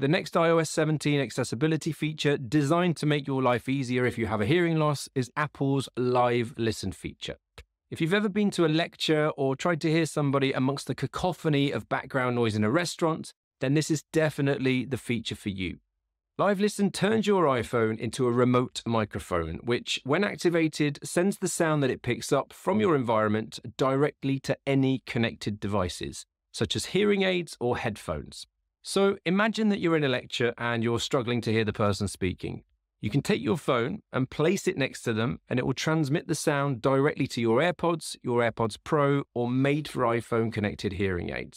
The next iOS 17 accessibility feature, designed to make your life easier if you have a hearing loss, is Apple's Live Listen feature. If you've ever been to a lecture or tried to hear somebody amongst the cacophony of background noise in a restaurant, then this is definitely the feature for you. Live Listen turns your iPhone into a remote microphone, which, when activated, sends the sound that it picks up from your environment directly to any connected devices, such as hearing aids or headphones. So imagine that you're in a lecture and you're struggling to hear the person speaking. You can take your phone and place it next to them, and it will transmit the sound directly to your AirPods, your AirPods Pro, or made for iPhone connected hearing aids.